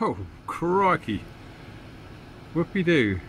Oh, crikey. Whoopie-doo.